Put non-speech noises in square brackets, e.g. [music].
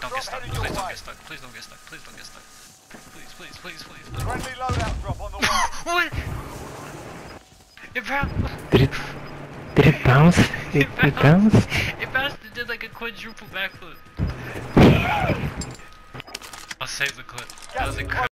don't get stuck. Please don't get stuck. Please don't get stuck. Please don't get stuck. Please, please, please, please. please. Friendly loadout drop on the way. [laughs] What? It bounced. Did it? Did it bounce? [laughs] It, it bounced? It bounced and did like a quadruple backflip. [laughs] I'll save the clip. That was incredible.